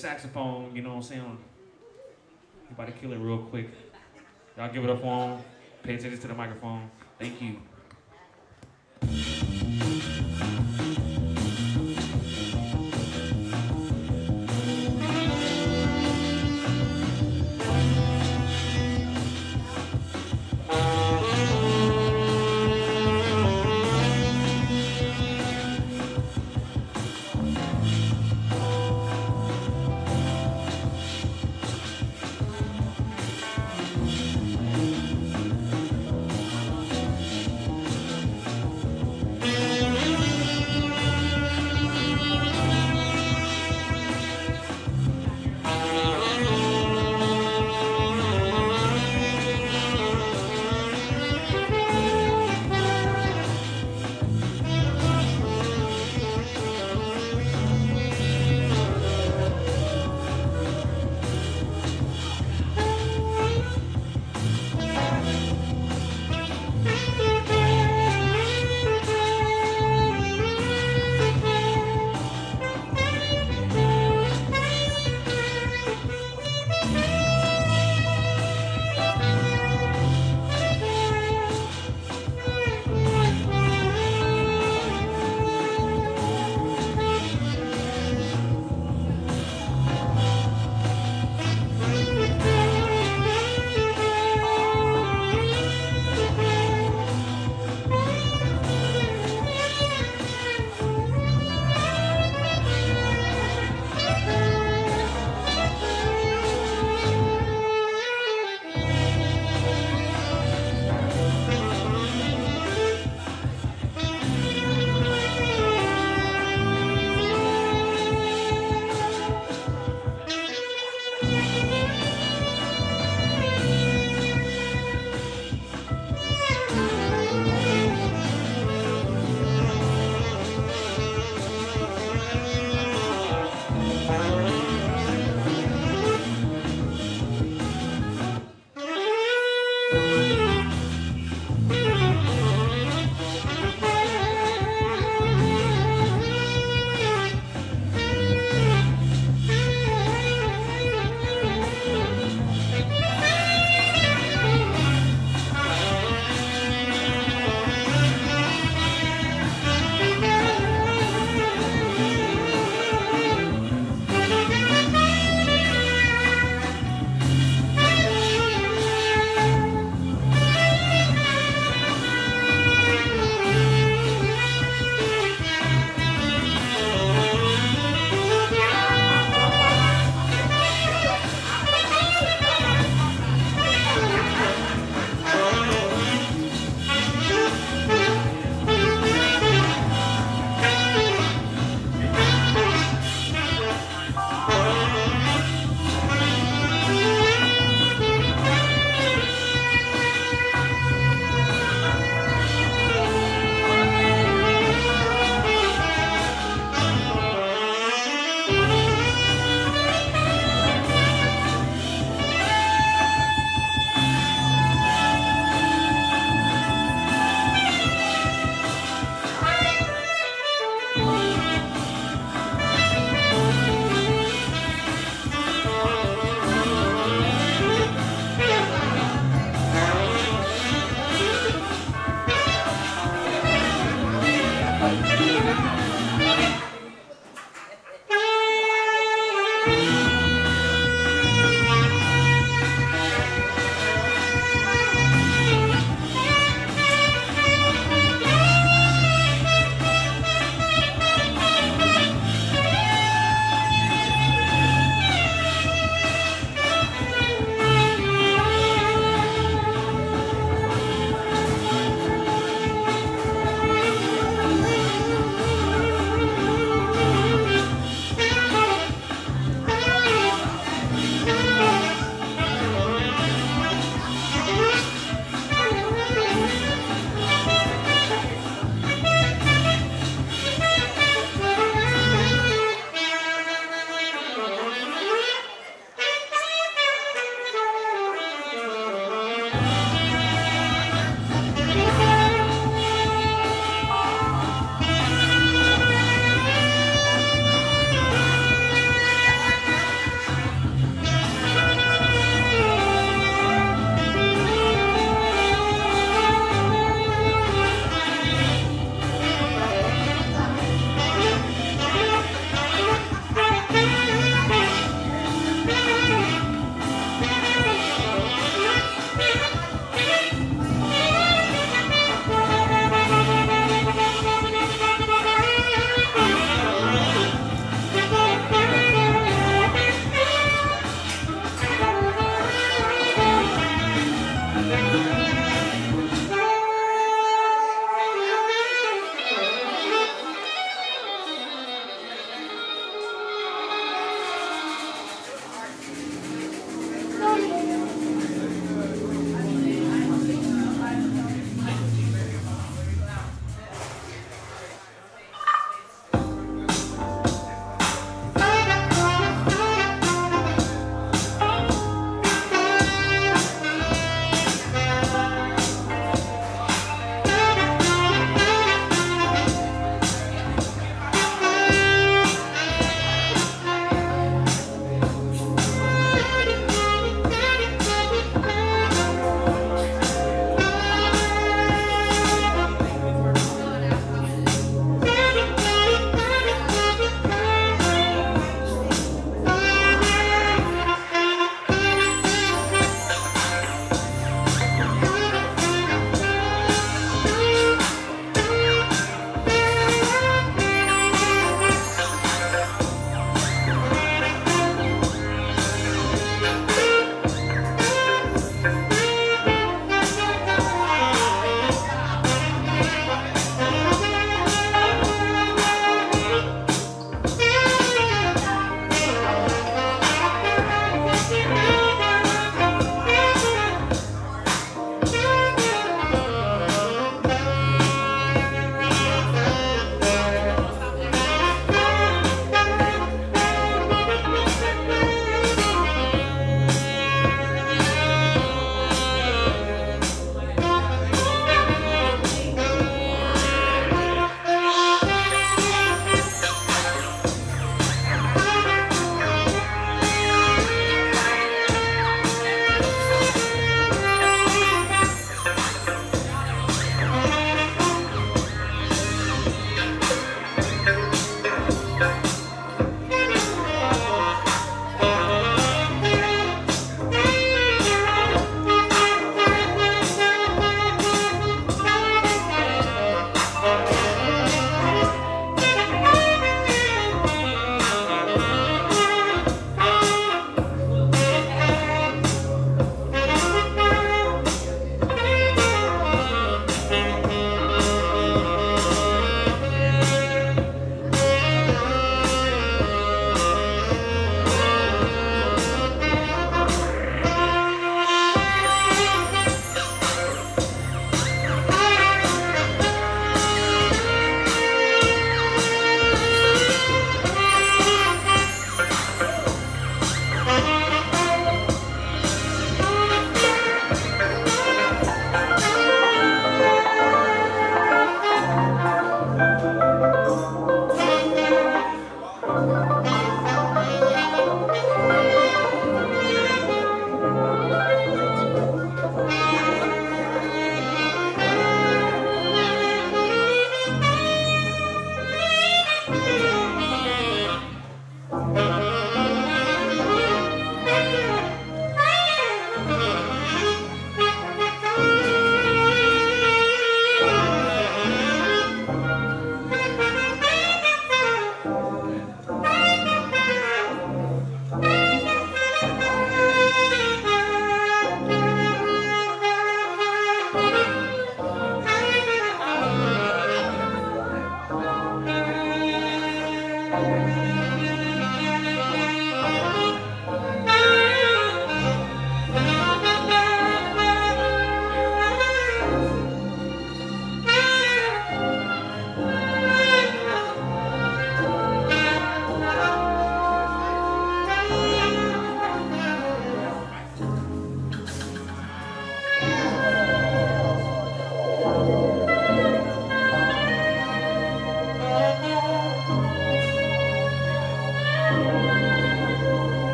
saxophone. You know what I'm saying? To kill it real quick. Y'all give it up for him. Pay attention to the microphone. Thank you.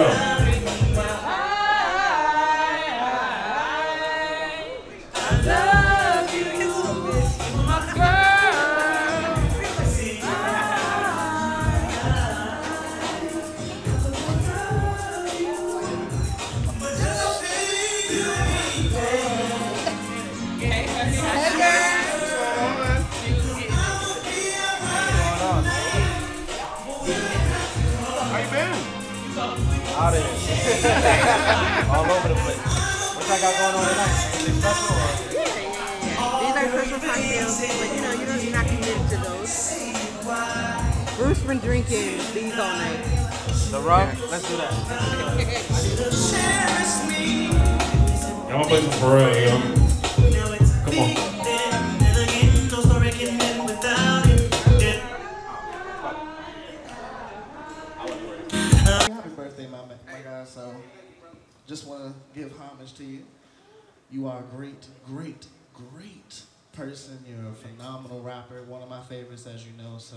go. All over the place. What y'all got going on tonight? Anything special? Or? Yeah, yeah, yeah. These are special cocktails, but you know, you're not committed to those. Bruce been drinking these all night. The rock. Yeah. Let's do that. Y'all play some Pharrell, yo. Come on. Thanks to you. You are a great, great, great person. You're a phenomenal rapper. One of my favorites as you know. So,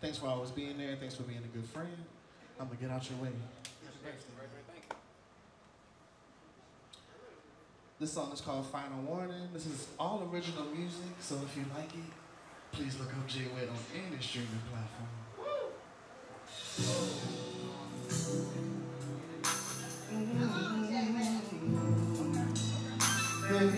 thanks for always being there. Thanks for being a good friend. I'm going to get out your way. This song is called Final Warning. This is all original music, so if you like it, please look up Jay Whit on any streaming platform. Yeah, yeah. Let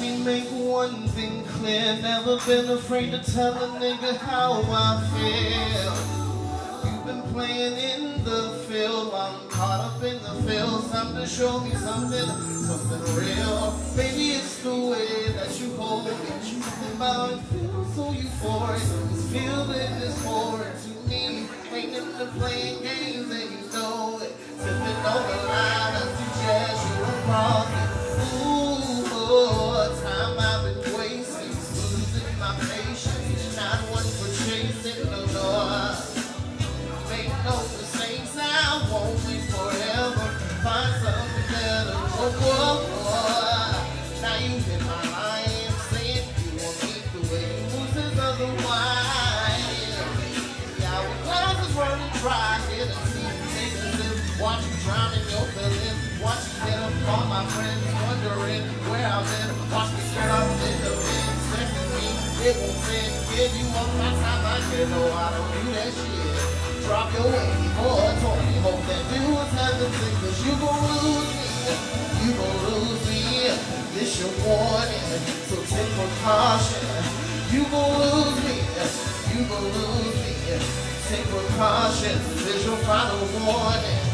me make one thing clear. Never been afraid to tell a nigga how I feel. You've been playing in the field. I'm caught up in the field Time to show me something, something real. Baby, it's the way that you hold me. Something about it feels so euphoric. This feeling is foreign to me Playing games and you know it Sipping the line, I suggest you a profit my friends, wondering where I've been. Watch me turn up in the bed, sexing me. It won't fit. Give you up my time, I can know I don't do that shit. Drop your weight for a 20. Hope that you was hesitant, cause you gon' lose me. You gon' lose me. This your warning, so take precaution. You gon' lose me. You gon' lose me. Take precaution. This your final warning.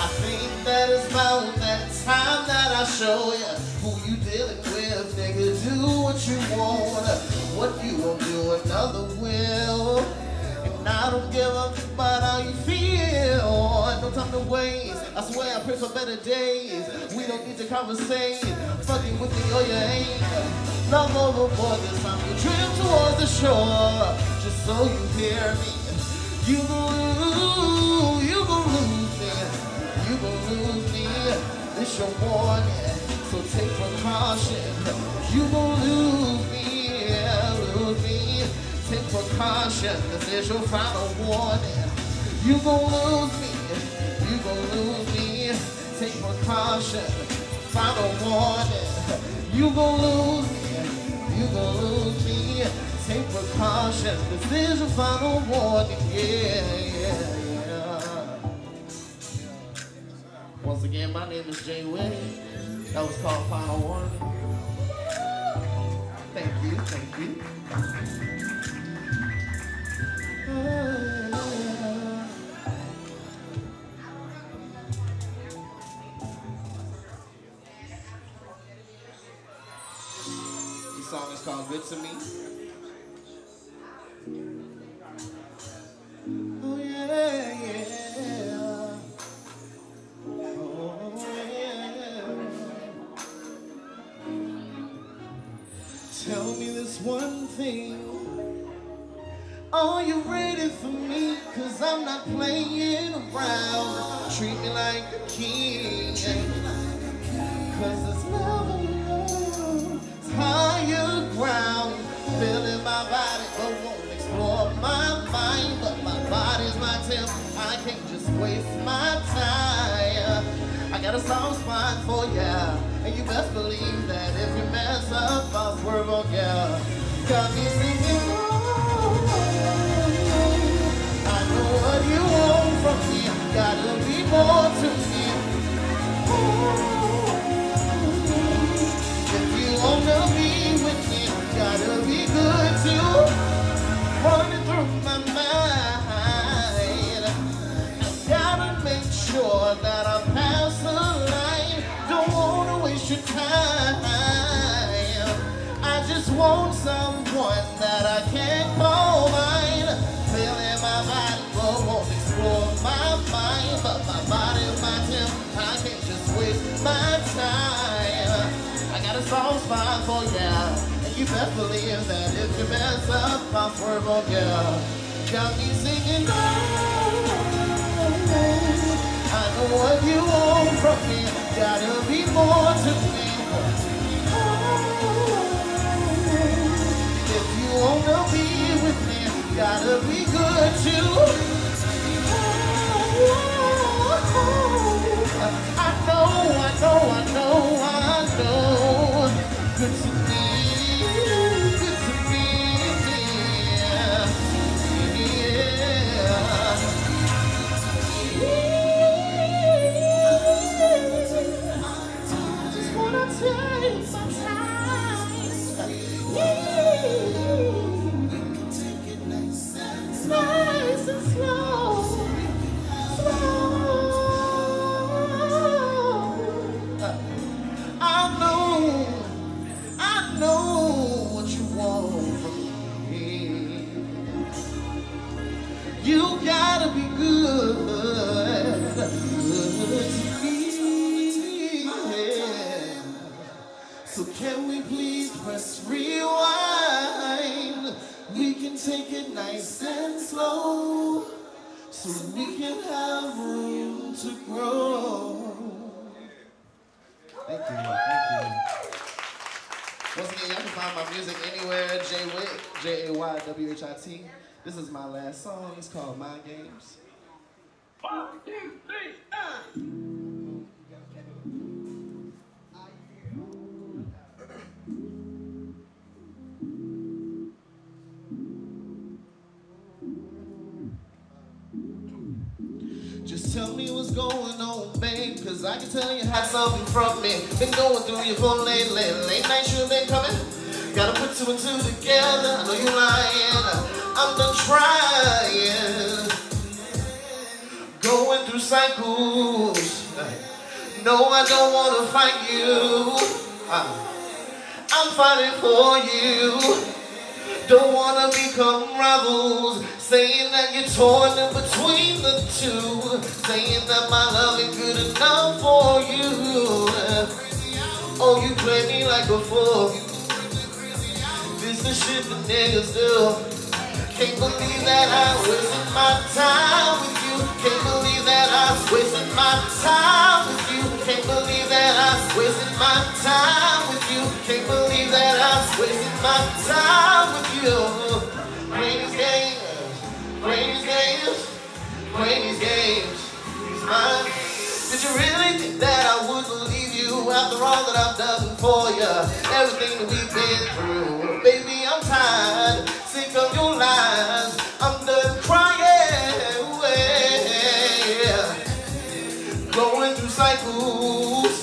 I think that it's about that time that I show you who you dealing with, nigga. Do what you want, what you won't do, another will. And I don't give up about how you feel. No time to waste. I swear I pray for better days. We don't need to conversate. Fucking with me or you ain't. Love overboard this time. We drift towards the shore. Just so you hear me. You gon' lose, you gon' lose you gon' lose me. This your warning, so take precaution. You gon' lose me, lose me. Take precaution, this is your final warning. You gon' lose me, you gon' lose me. Take precaution, final warning. You gon' lose me, you gon' lose me. Take precaution, this is your final warning, yeah, yeah. Once again, my name is Jay Winnie. That was called Final Warning. Thank you, thank you. This song is called Good to Me. Oh yeah, yeah. tell me this one thing. Are you ready for me? Cause I'm not playing around. Treat me like a king. Cause this love is higher ground. Feeling my body, but won't explore my mind. But my body's my temple. I can't just waste my time. I got a soft spot for ya, and you best believe that if you mess up, I'll swerve on ya. Got me singing. "Oh, I know what you want from me. Gotta be more to me. If you wanna be with me, gotta be good too. Running through my mind. I Gotta make sure that I time. I just want someone that I can call mine. Feeling my body, but won't explore my mind. But my body, my temp, I can't just waste my time. I got a soft spot for ya. And you best believe that if you mess up, I'll swerve on ya. Got me singing. I know what you want from me. Gotta be more to me. If you wanna be with me, gotta be good too. I know, I know, I know, I know. Good my music anywhere. Jay Whit, J A Y W H I T. This is my last song. It's called Mind Games. One, two, three, Just tell me what's going on, babe, cause I can tell you had something from me. Been going through your phone lately, late nights you've been coming. Gotta put two and two together, I know you're lying. I'm done trying. Going through cycles. No, I don't wanna fight you. Uh, I'm fighting for you. Don't wanna become rivals, saying that you're torn in between the two, saying that my love ain't good enough for you. Oh, you play me like before. This is shit the niggas do. Can't believe that I wasted my time with you. Can't believe that I wasted my time with you. Can't believe that I wasted my time with you. Can't believe that I wasted my time with you. Playing games, playing games, playing games. Did you really think that I would leave you after all that I've done for you? Everything that we've been through, baby, tired, sick of your lies. I'm done crying going through cycles.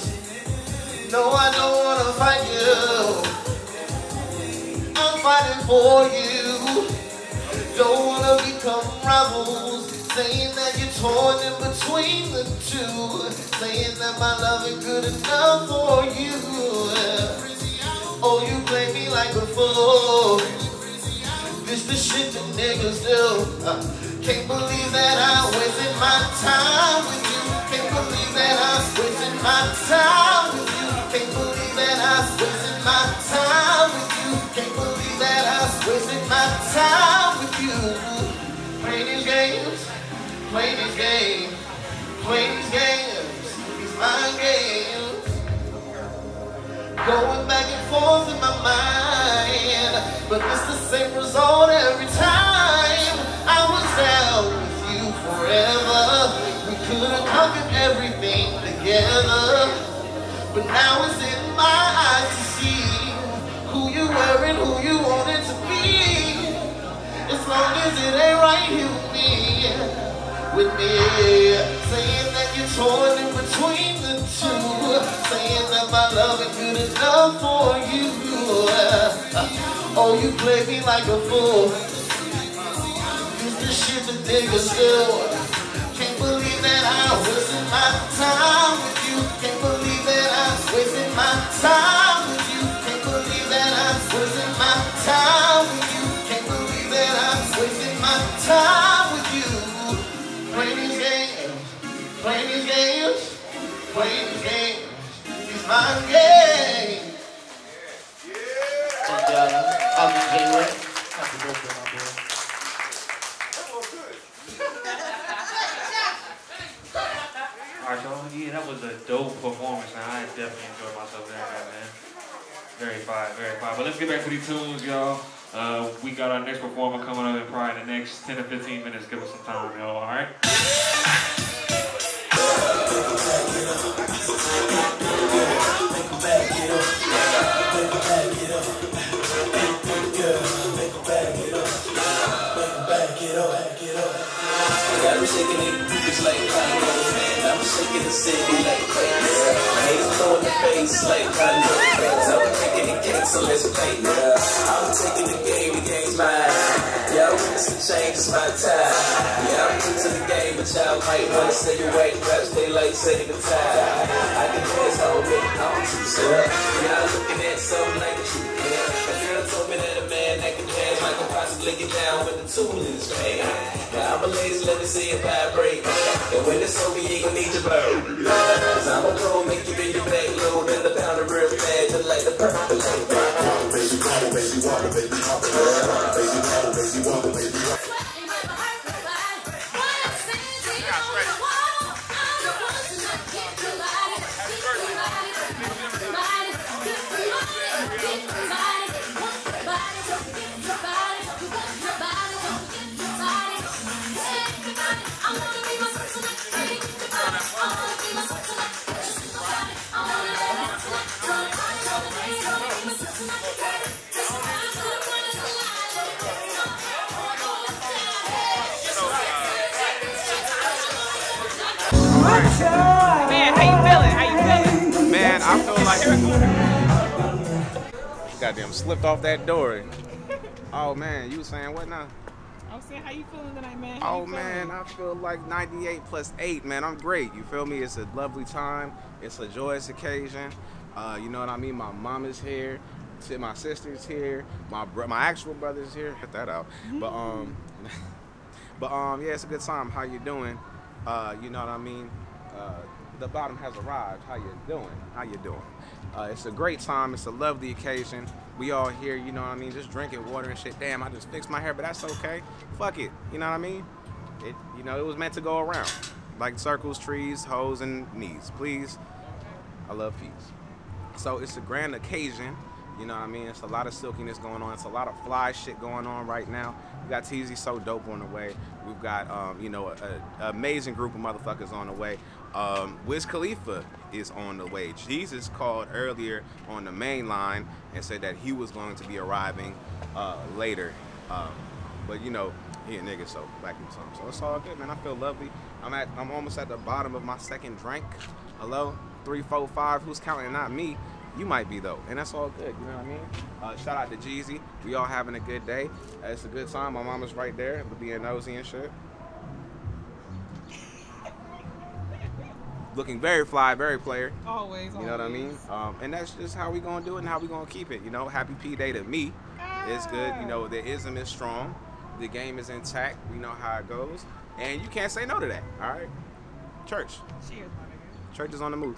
No, I don't wanna fight you. I'm fighting for you. Don't wanna become rivals. Saying that you're torn in between the two. Saying that my love ain't good enough for you. Oh, you play me like before. This the shit that niggas do. Uh, can't believe that I wasted my time with you. Can't believe that I wasted my time with you. Can't believe that I wasted my time with you. Can't believe that I wasted my time with you. Play these games, play these games, play these games, these mind games. Going back and forth in my mind, but it's the same result every time. I was down with you forever. We could have conquered everything together. But now it's in my eyes to see who you were and who you wanted to be. As long as it ain't right here with me, with me. Saying that you're torn in between the two. Saying that my love ain't good enough for you. Oh, you play me like a fool. Used to shit the niggas do. Can't believe that I my time with you. Can't believe that I wasted my time with you. Can't believe that I wasted my time with you. Can't believe that I my time playing games. These mind games. And be January. Happy birthday, my boy. All right, y'all. Yeah, that was a dope performance, man. I definitely enjoyed myself there, man. Very fine, very fine. But let's get back to these tunes, y'all. Uh, we got our next performer coming up in probably the next 10 to 15 minutes. Give us some time, y'all. All city like the face like. I'm taking the so let's play. I'm taking the game, the game's mine. I'm witness the change, it's my time. Yeah, I'm new to the game, but y'all might wanna you're right. Perhaps they like saying the time. I can dance all day, I'm too step. Y'all looking at something like the truth, possibly get down with the tool is man. Now I'm a ladies, let me see it vibrate. And when it's over, you ain't gonna need your bird. Cause I'm a pro, make you bend your back low, then the pound real bad, just like the purple light. Baby, come on, baby, water, baby, hop, baby, come on, baby, water, baby. Man, how you feeling? How you feeling? Man, I feel like goddamn slipped off that door. Oh man, you saying what now? I'm saying, how you feeling tonight, man? How Oh man. I feel like 98 plus 8, man. I'm great. You feel me? It's a lovely time. It's a joyous occasion. Uh, you know what I mean? My mom is here. Si- My sister's here. My bro- my actual brother's here. Cut that out. But um, but um, yeah, it's a good time. How you doing? Uh, you know what I mean? Uh, the bottom has arrived. How you doing? How you doing? Uh, it's a great time. It's a lovely occasion. We all here, you know what I mean? Just drinking water and shit. Damn, I just fixed my hair, but that's okay. Fuck it. You know what I mean? It, you know, it was meant to go around. Like circles, trees, hoes, and knees. Please. I love peace. So it's a grand occasion. You know what I mean? It's a lot of silkiness going on. It's a lot of fly shit going on right now. We got TZ So Dope on the way. We've got, um, you know, an amazing group of motherfuckers on the way. Um, Wiz Khalifa is on the way. Jesus called earlier on the main line and said that he was going to be arriving uh, later. Um, but, you know, he a nigga, so back him some. So it's all good, man. I feel lovely. I'm at, I'm almost at the bottom of my second drink. Hello, three, four, five. Who's counting? Not me. You might be though, and that's all good. You know what I mean? Uh, shout out to Jeezy. We all having a good day. Uh, it's a good time. My mama's right there, but being nosy and shit. Looking very fly, very player. Always, You know what I mean? Um, and that's just how we gonna do it and how we gonna keep it. You know, happy P Day to me. It's good. You know, the ism is strong. The game is intact. We know how it goes, and you can't say no to that. All right. Church. Cheers. Church is on the move.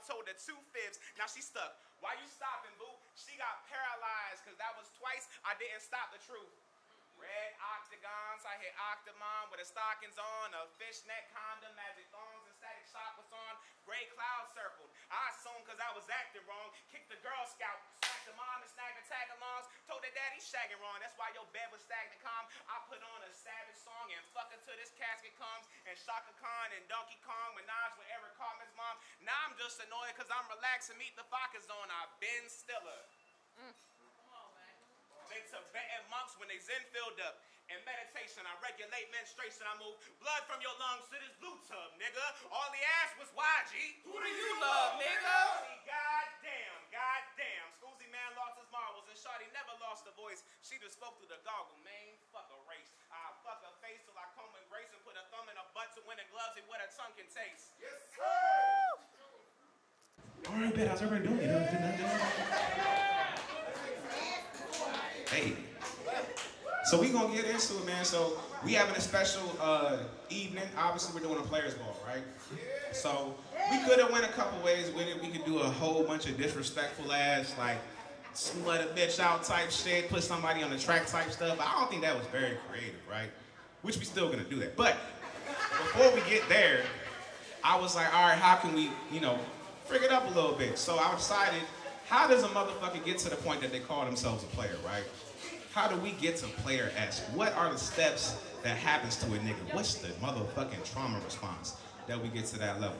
I told her two fibs, now she stuck. Why you stopping, boo? She got paralyzed, cause that was twice I didn't stop the truth. Red octagons, I hit Octomom with the stockings on, a fishnet condom, magic thongs, and static shock was on. Gray cloud circled. I assumed cause I was acting wrong. Kicked the Girl Scout, the mom and snagged the tag alongs. Told her daddy shagging wrong. That's why your bed was stagnant calm. I put on a savage song and fuck until this casket comes. And Chaka Khan and Donkey Kong menage with Eric Cartman's mom. Now I'm just annoyed cause I'm relaxed and meet the Fokker zone. I've been stiller. Mm. They Tibetan monks when they zen filled up. In meditation, I regulate menstruation. I move blood from your lungs to this blue tub, nigga. All he asked was YG. Who do you love, nigga? Goddamn, goddamn. Skuzii man lost his marbles and Shawty never lost a voice. She just spoke through the goggle, man. Fuck a race. I fuck her face till I comb and grace and put a thumb in her butt to win the gloves and what her tongue can taste. Yes, sir. All right, bet. How's everybody doing? You know, did nothing. Hey. So we gonna get into it, man. So we having a special uh, evening. Obviously, we're doing a players' ball, right? So we could have went a couple ways with it. We could do a whole bunch of disrespectful ass, like smut a bitch out type shit, put somebody on the track type stuff. I don't think that was very creative, right? Which we still gonna do that. But before we get there, I was like, all right, how can we, you know, frig it up a little bit? So I decided, how does a motherfucker get to the point that they call themselves a player, right? How do we get to player S? What are the steps that happens to a nigga? What's the motherfucking trauma response that we get to that level?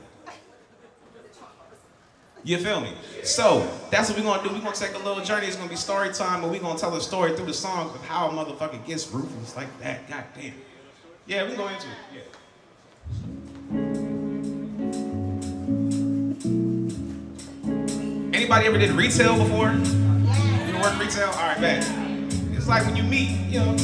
You feel me? So that's what we're gonna do. We're gonna take a little journey. It's gonna be story time, and we're gonna tell a story through the songs of how a motherfucker gets ruthless like that. God damn. Yeah, we go into it. Yeah. Anybody ever did retail before? You work retail? All right, bet. It's like when you meet, you know,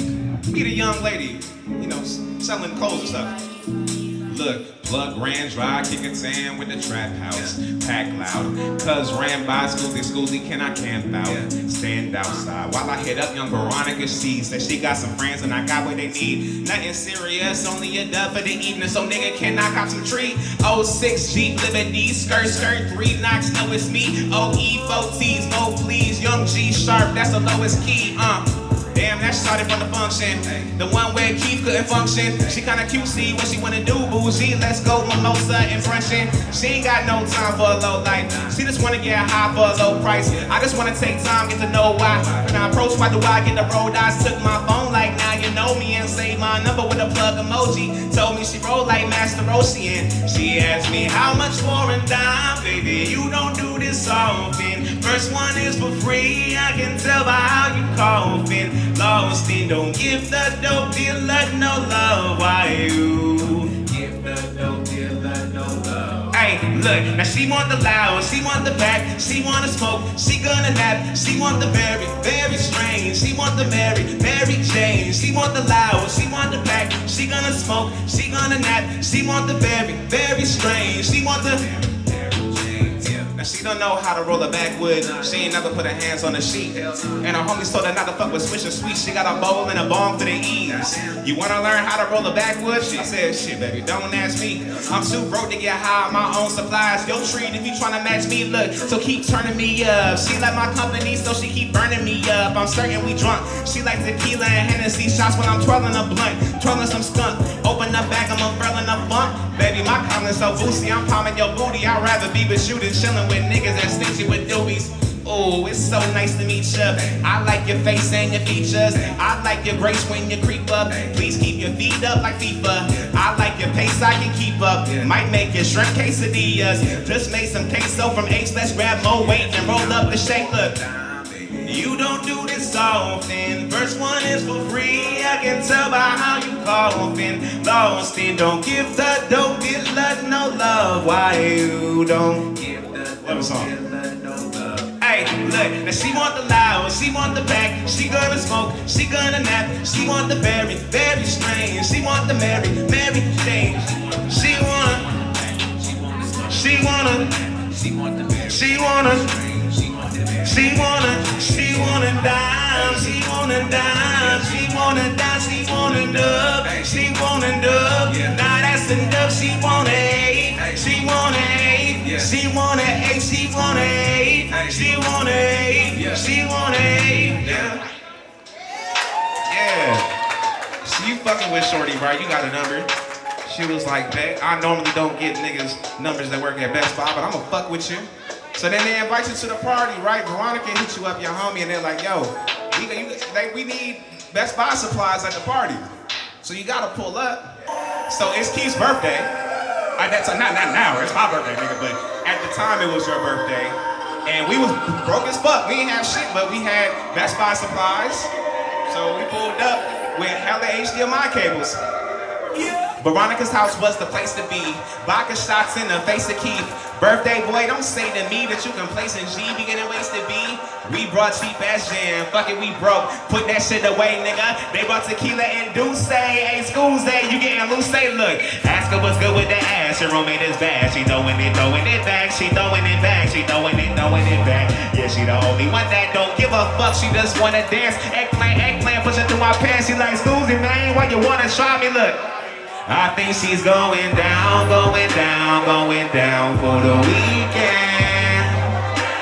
meet a young lady, you know, selling clothes and stuff. Look, plug ran dry, kick a tan with the trap house, pack loud. Cuz ran by Skuzii, Skuzii, can I camp out? Stand outside while I hit up young Veronica. She said she got some friends and I got what they need. Nothing serious, only a dub for the evening, so nigga can knock out some tree. 06 Jeep Liberty, skirt, skirt, three knocks, know it's me. OE, 4 T's, mo please, young G sharp, that's the lowest key, uh. Damn, that started from the function. The one where Keith couldn't function. She kinda cutesy when she wanna do bougie. Let's go mimosa impression. She ain't got no time for a low life. She just wanna get high for a low price. I just wanna take time, get to know why. When I approach, why do I get the road eyes? Took my phone like now you know me and saved my number with a plug emoji. Told me she roll like Master Ocean. She asked me how much for a dime, baby. You don't do this often. First one is for free. I can tell by how you coughing. Lost in, don't give the dope dealer no love. Why you give the dope dealer no love? Hey, look, now she want the loud, she want the back, she wanna smoke, she gonna nap, she want the very, very strange, she want the Mary, Mary Jane, she want the loud, she want the back, she gonna smoke, she gonna nap, she want the very, very strange, she want the she don't know how to roll a backwood. She ain't never put her hands on the sheet. And her homies told her not to fuck with Swisher Sweet. She got a bowl and a bong for the ease. You wanna learn how to roll a backwood? She said, shit, baby, don't ask me. I'm too broke to get high on my own supplies. Yo, treat if you tryna match me, look. So keep turning me up. She like my company, so she keep burning me up. I'm certain we drunk. She like tequila and Hennessy shots when I'm twirling a blunt, twirling some skunk. Open the bag, I'm unfurling a bump. Baby, my comments so boozy, I'm palming your booty. I'd rather be with you than chilling with niggas that stingy with doobies. Ooh, it's so nice to meet ya. I like your face and your features. I like your grace when you creep up. Please keep your feet up like FIFA. I like your pace, I can keep up. Might make your shrimp quesadillas. Just made some queso from H. Let's grab more weight and roll up the shake. Look. You don't do this often. First one is for free. I can tell by how you coughing. Lost and don't give the dope dealer no love. Why you don't give the song. Hey, look, now she want the loud, she want the back, she gonna smoke, she gonna nap, she want the very, very strange, she want the Mary, Mary Jane, she wanna, she wanna, she wanna, she wanna. She wanna, she wanna dime, she wanna dime, she wanna dime, she wanna dub, she wanna dub. Now that's enough, she wanna she wanna she wanna eight, she wanna eight, she wanna eight, she wanna eight. Yeah. Yeah. So you fucking with Shorty, right? You got a number. She was like, "Babe, I normally don't get niggas numbers that work at Best Buy, but I'ma fuck with you. So then they invite you to the party, right? Veronica hit you up, your homie, and they're like, yo, we, you, they, we need Best Buy supplies at the party. So you gotta pull up. So it's Keith's birthday. At that time, not, not now, it's my birthday, nigga, but at the time it was your birthday. And we was broke as fuck. We didn't have shit, but we had Best Buy supplies. So we pulled up with hella HDMI cables. Veronica's house was the place to be. Vodka shots in the face of Keith. Birthday boy, don't say to me that you can place in G, be getting wasted B. We brought cheap ass jam, fuck it, we broke. Put that shit away, nigga. They brought tequila and Douce. Hey, school's day, you getting loose, say, look. Ask her what's good with the ass. Your roommate is bad. She throwing it, throwing it back. She throwing it back. She throwing it, throwing it back. Yeah, she the only one that don't give a fuck. She just wanna dance. Eggplant, eggplant, pushing through my pants. She like, Skuzii, man, why you wanna try me? Look. I think she's going down, going down, going down for the weekend.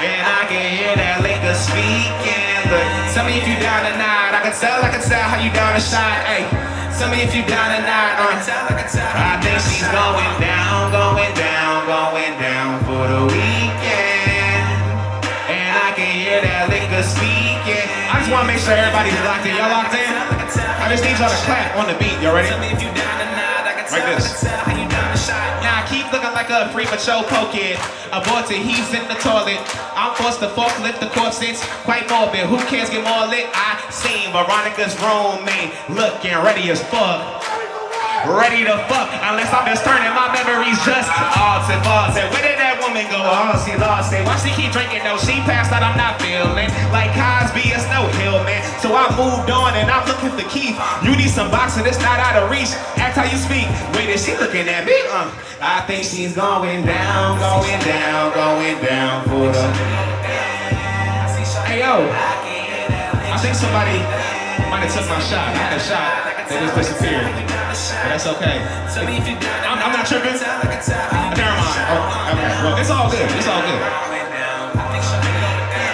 And I can hear that liquor speaking. Look, tell me if you down tonight. I can tell, I can tell how you down a shot. Hey, tell me if you down tonight. Uh. I think she's going down, going down, going down for the weekend. And I can hear that liquor speaking. I just wanna make sure everybody's locked in. Y'all locked in? I just need y'all to clap on the beat. Y'all ready? Like this. Keep looking like a premature kid. Aborted, he's in the toilet. I'm forced to forklift the corpses. Quite morbid. Who cares get more lit? I seen Veronica's roommate looking ready as fuck. Ready to fuck, unless I'm just turning my memories just odds and odds. And where did that woman go? Oh, she lost it. Why she keep drinking though? She passed out, I'm not feeling like Cosby, it's no hill, man. I moved on and I'm looking for Keith. You need some boxing, it's not out of reach. Act how you speak. Wait, is she looking at me? Uh, I think she's going down, going down, going down for the. Hey yo, I think somebody might have took my shot. I had a shot. They just disappeared. But that's okay. I'm, I'm not tripping. Never mind. Oh, okay. Well, it's all good. It's all good.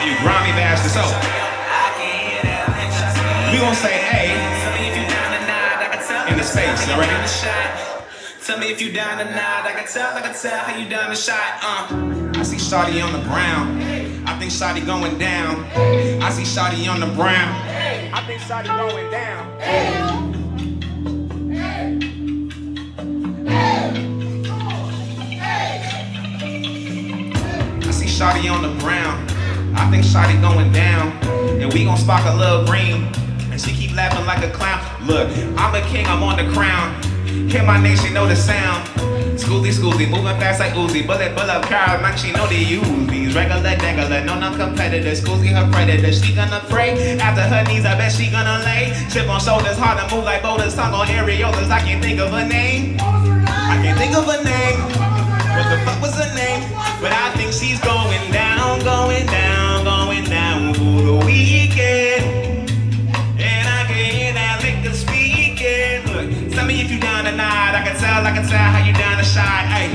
You grimy bastard. So, we gonna say hey in the space. You ready? Tell me if you down not. I can tell, I can tell how you down the shot. Uh. I see Shotty on the ground. I think Shotty going down. I see Shotty on the ground. I think Shotty going down. I see Shotty on the ground. I think Shotty going down. And we gon' spark a little green. She keep laughing like a clown. Look, I'm a king, I'm on the crown. Hear my name, she know the sound. Schooly, schooly, moving fast like Uzi. Bullet, bullet, Carl, man, she know use these. Regular, regular, no non-competitor. Schooly, her predator. She gonna pray. After her knees, I bet she gonna lay. Chip on shoulders, hard to move like boulders. Tongue on areolas, I can't think of a name. I can't think of a name. What the fuck was her name? But I think she's going down, going down, going down for the weekend. Down tonight. I can tell, I can tell how you down the shot. Hey,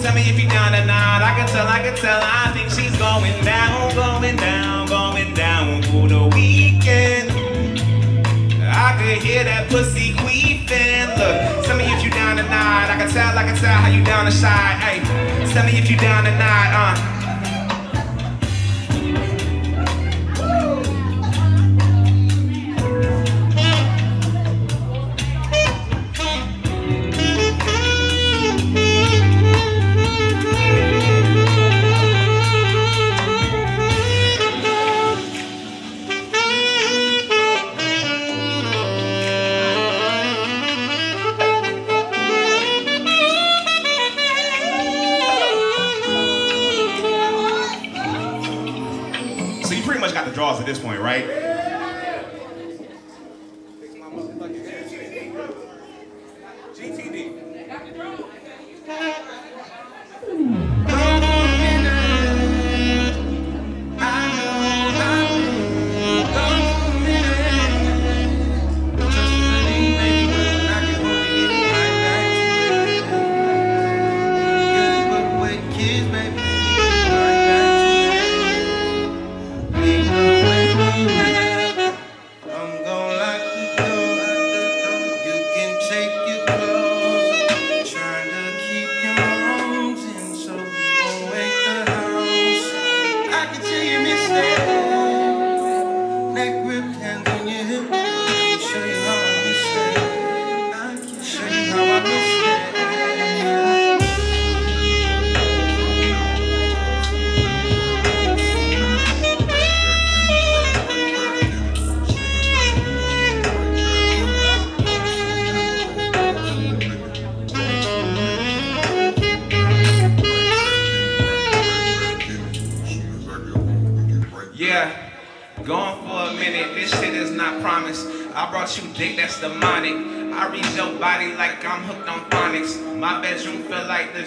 tell me if you down tonight. I can tell, I can tell. I think she's going down, going down, going down for the weekend. I could hear that pussy queefing. Look, tell me if you down tonight. I can tell, I can tell how you down the side. Hey, tell me if you down tonight. Uh. At this point, right?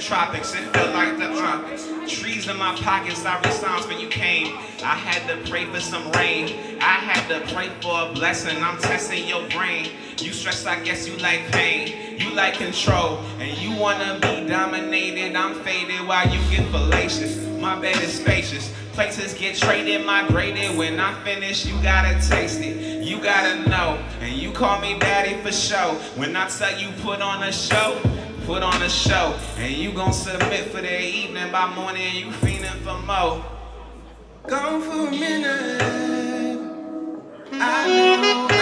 Tropics. It felt like the tropics. Trees in my pockets. I sounds when you came. I had to pray for some rain. I had to pray for a blessing. I'm testing your brain. You stress, I guess you like pain. You like control, and you wanna be dominated. I'm faded while you get fallacious. My bed is spacious. Places get traded, migrated. When I finish, you gotta taste it. You gotta know. And you call me daddy for show. When I tell you put on a show, put on a show. And you gon' submit for the evening. By morning, you fiending for more. Gone for a minute. I know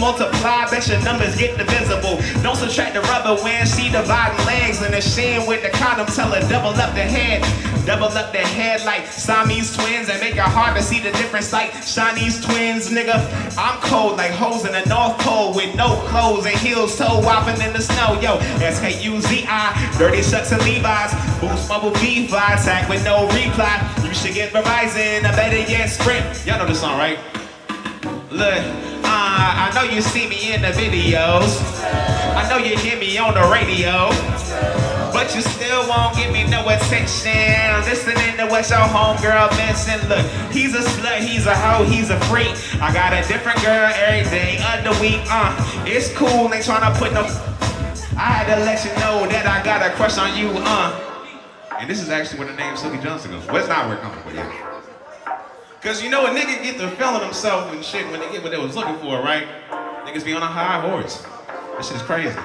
multiply, bet your numbers get divisible. Don't subtract the rubber when she dividing legs. And the shin with the condom, tell her double up the head. Double up the head like Siamese twins and make it hard to see the difference like Chinese twins, nigga. I'm cold like hoes in the North Pole with no clothes and heels toe whopping in the snow. Yo, S-K-U-Z-I, dirty shucks and Levi's, boost bubble B fly attack with no reply. You should get Verizon, a better yet Sprint. Y'all know this song, right? Look, I know you see me in the videos. I know you hear me on the radio. But you still won't give me no attention. Listening to what your homegirl mentioned. Look, he's a slut, he's a hoe, he's a freak. I got a different girl every day of the week. Uh, it's cool, they tryna put no. I had to let you know that I got a crush on you. Uh, and this is actually where the name Silky Johnson goes. Well, it's not where it comes from, but yeah. Cause you know a nigga get to feeling himself and shit when they get what they was looking for, right? Niggas be on a high horse. This shit is crazy.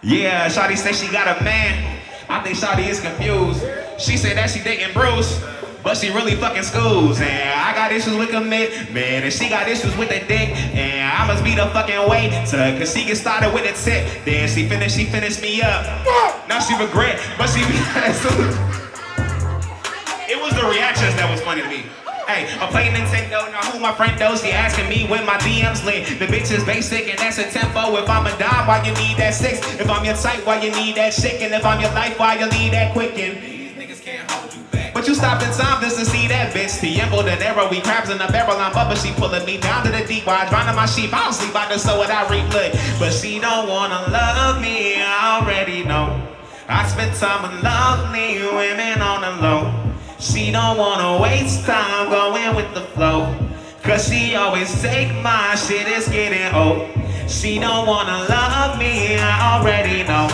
Yeah, Shawty say she got a man. I think Shawty is confused. She said that she dating Bruce, but she really fucking schools. And I got issues with commit, man, and she got issues with the dick. And I must be the fucking way to, cause she get started with a tip. Then she finished, she finished me up. Now she regret, but she It was the reactions that was funny to me. Hey, I play Nintendo, now who my friend knows? She asking me when my DM's lit. The bitch is basic and that's a tempo. If I'm a dime, why you need that six? If I'm your type, why you need that chicken? If I'm your life, why you need that quicken? These niggas can't hold you back. But you stopped in time just to see that bitch. Tiempo de Nero, we crabs in the barrel. I'm up, but she pulling me down to the deep. While drowning my sheep, I don't sleep out the soul what I reap. Look, but she don't wanna love me, I already know. I spend time with lovely women on the low. She don't wanna waste time going with the flow. Cause she always take my shit, it's getting old. She don't wanna love me, I already know.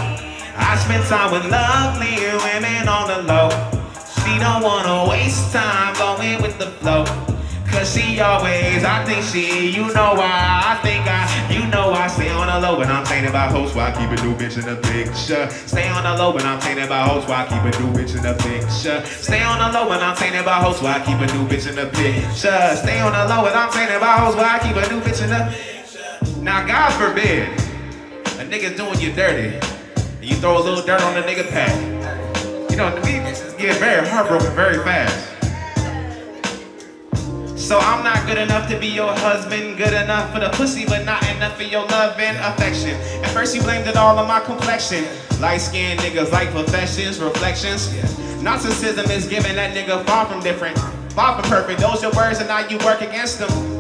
I spend time with lovely women on the low. She don't wanna waste time going with the flow. Cause she always, I think she, you know why, I think I, you know I stay on the low when I'm thinking about hoes why I keep a new bitch in the picture. Stay on the low when I'm thinking about hoes why I keep a new bitch in the picture. Stay on the low when I'm thinking about hoes why I keep a new bitch in the picture. Stay on the low when I'm thinking about hoes while I keep a new bitch in the Now God forbid, a nigga's doing you dirty, and you throw a little dirt on the nigga pack. You know, we get very heartbroken very fast. So I'm not good enough to be your husband, good enough for the pussy, but not enough for your love and affection. At first you blamed it all on my complexion. Light skinned niggas like professions, reflections. Narcissism is giving that nigga far from different, far from perfect. Those your words and now you work against them.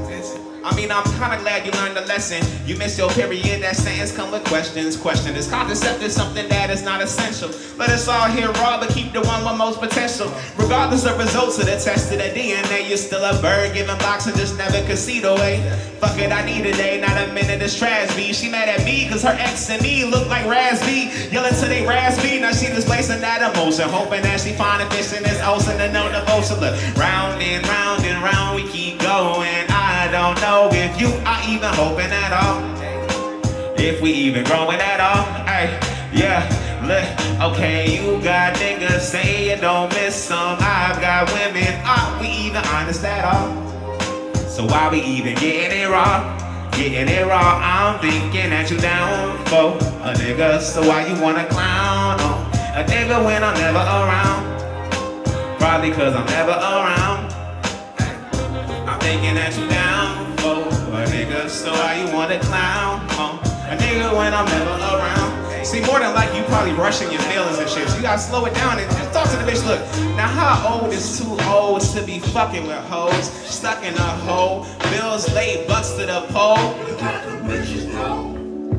I mean, I'm kinda glad you learned the lesson. You missed your period, that sentence come with questions. Question is contraceptive, something that is not essential. Let us all here raw, but keep the one with most potential. Regardless of results of the test of the DNA, you're still a bird giving blocks and just never could see the way. Fuck it, I need a day, not a minute, it's trash B. She mad at me, cause her ex and me look like Raspy. Yelling to they raspy, now she displacing that emotion. Hoping that she find a fish in this ocean and no devotion. Look, round and round We even growing at all. Hey, yeah, look, okay, you got niggas say you don't miss some. I've got women, are we even honest at all? So why we even getting it raw? Getting it raw, I'm thinking that you down for a nigga. So why you wanna clown on a nigga when I'm never around? Probably cause I'm never around. I'm thinking that you down for a nigga. So why you wanna clown on a nigga when I'm never around? See, more than like you probably rushing your feelings and shit. So you gotta slow it down and just talk to the bitch. Look, now how old is too old to be fucking with hoes? Stuck in a hole, bills late, bucks to the pole.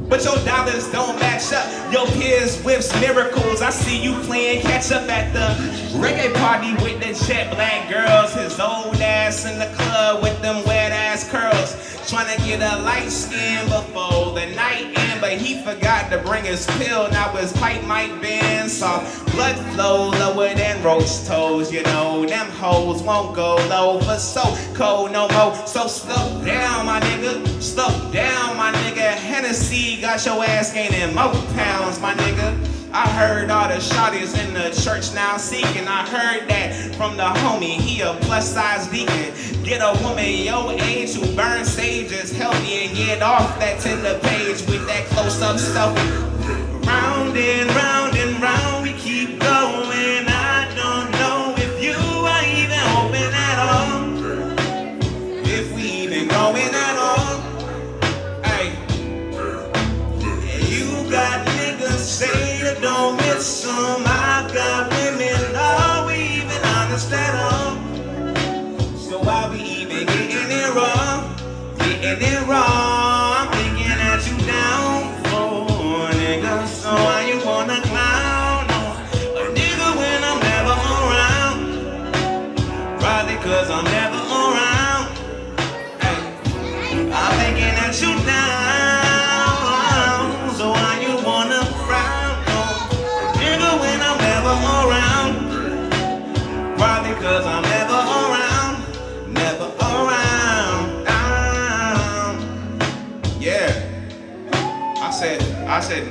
But your dollars don't match up. Your peers whips miracles. I see you playing catch up at the reggae party with the jet black girls. His old ass in the club with them wet ass curls. Trying to get a light skin before the night end, but he forgot to bring his pill. Now his pipe might bend. Saw blood flow lower than roach toes. You know, them hoes won't go low for so cold no more. So slow down, my nigga. Slow down, my nigga. Hennessy got your ass gaining more pounds, my nigga. I heard all the shotties in the church now seeking. I heard that from the homie, he a plus size deacon. Get a woman your age who burn sages, healthy and get off that Tinder page with that close up stuff. Round and round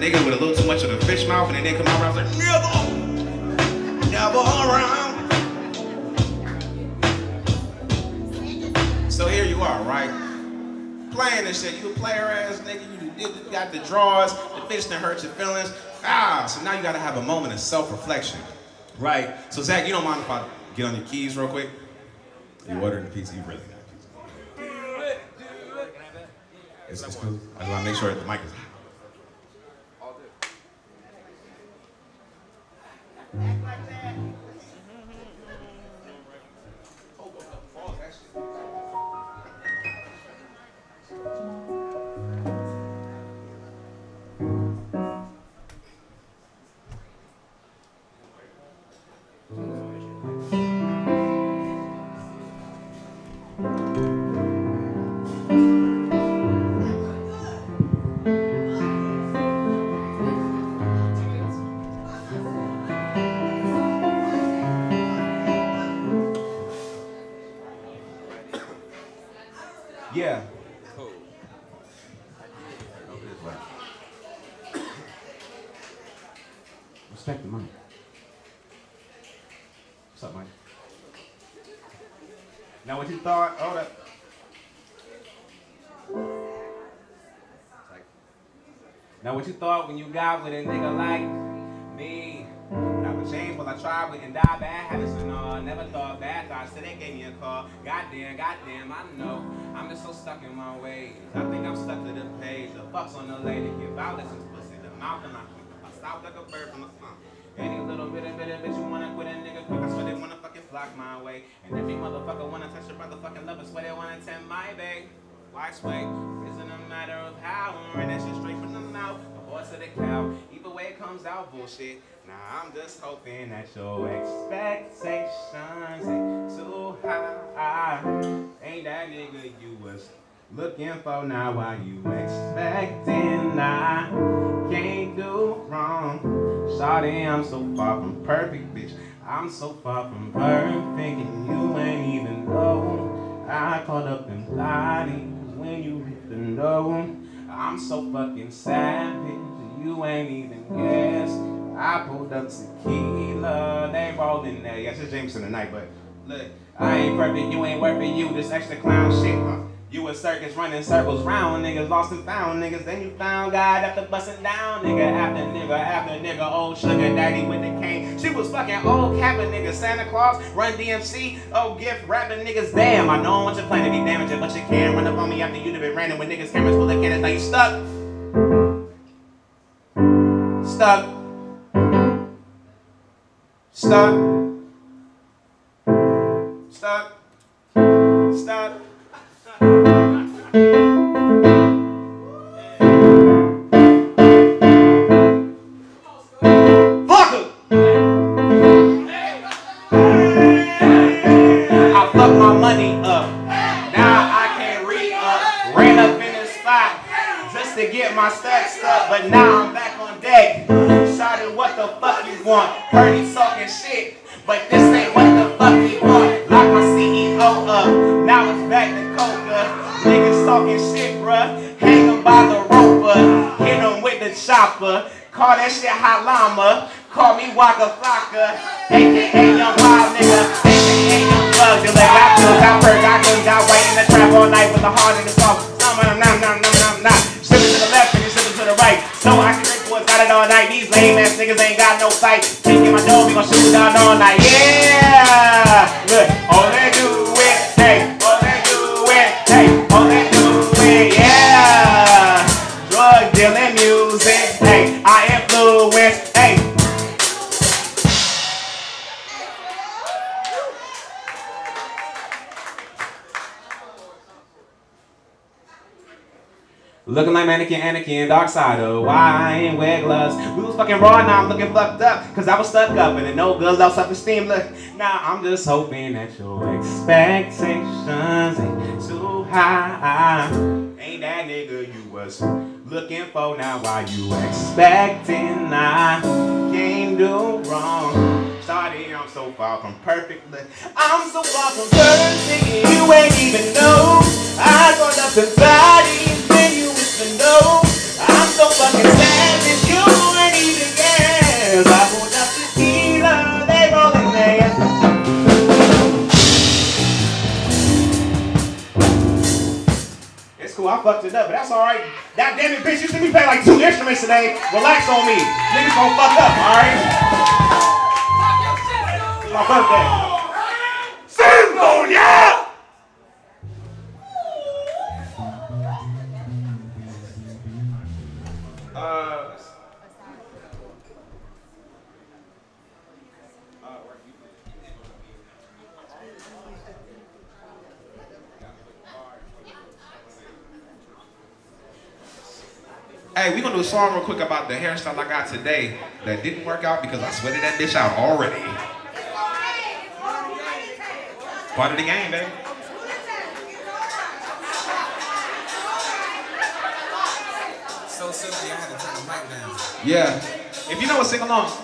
nigga with a little too much of the fish mouth and then they come out around like, never, never around. So here you are, right? Playing this shit. You a player ass nigga. You, got the drawers. The bitch done hurt your feelings. Ah, so now you gotta have a moment of self-reflection. Right? So Zach, you don't mind if I get on your keys real quick? You ordering the pizza, you really got pizza. It's, it's cool. I just wanna make sure that the mic is What's what you thought when you got with a nigga like me? Now a change, but I tried with and die bad habits and all. Never thought bad thoughts, so they gave me a call. Goddamn, goddamn, I know. I'm just so stuck in my ways. I think I'm stuck to the page. The fucks on the lady, give out, listen to pussy. The mouth and I I stop like a bird from the sun. Any little bit of bit of bitch you wanna quit a nigga quick, I swear they wanna fucking flock my way. And every motherfucker wanna touch your motherfucking love, I swear they wanna tend my. Why sway? Isn't a matter of how. I'm running that shit straight from the mouth. The horse to the cow. Either way it comes out bullshit. Now I'm just hoping that your expectations ain't too high. Ain't that nigga you was looking for now? Why you expecting I can't do wrong? Shawty, I'm so far from perfect, bitch. I'm so far from perfect, and you ain't even know. I caught up in bodies when you the door. I'm so fucking savage, you ain't even guessed. I pulled up tequila, they rolling there. Yes, it's Jameson tonight, but look, I ain't perfect, you ain't worth it, you this extra clown shit. You a circus running circles round, niggas lost and found, niggas. Then you found God after busting down, nigga. After nigga, after nigga, old sugar daddy with the cane. She was fucking old Kappa, nigga. Santa Claus, run DMC, oh gift, rapping niggas. Damn, I know I want your plan to be damaging, but you can't run up on me after you have been random with niggas, cameras full of cannons. Now you. Stuck. Stuck. Stuck. Fucked my money up. Now I can't re up. Ran up in the spot just to get my stacks up, but now I'm back on deck. Shouted, what the fuck you want? Heard he talking shit, but this ain't what the fuck he want. Lock my CEO up. Now it's back to Coca. Niggas talking shit, bruh. Hang by the rope, hit 'em with the chopper. Call that shit hot llama. Call me Waka Flocka. AKA Young Wild Nigga. AKA Young Plug. Dealer. Got pills, got perk, guns, got white in the trap all night with the heart in the. Nom, nom, nom, nom, nom, nom, nom. Slipping to the left and you slipping to the right. So I can drink boys got it all night. These lame ass niggas ain't got no fight. Get my dough, we gon' shoot down all night. Yeah! Look, all they Looking like mannequin, Anakin, dark side of why I ain't wear gloves. We was fucking raw, now I'm looking fucked up. Cause I was stuck up and it no good, low self-esteem. Look, now I'm just hoping that your expectations ain't too high. Ain't that nigga you was looking for now? Why you expecting I can't do wrong? Sorry, I'm so far from perfect. Look, I'm so far from perfect, you ain't even know. I got bodies when you to know. I'm so fucking savage, you ain't even guess. I pulled up tequila, they rolling there. It's cool, I fucked it up, but that's alright. That damn it, bitch, you see me play like two instruments today. Relax on me. Niggas gonna fuck up, alright? My birthday. Simple, Hey, we're gonna do a song real quick about the hairstyle I got today that didn't work out because I sweated that bitch out already. Part of the game, baby. So I had to turn the mic down. Yeah. If you know what, sing along.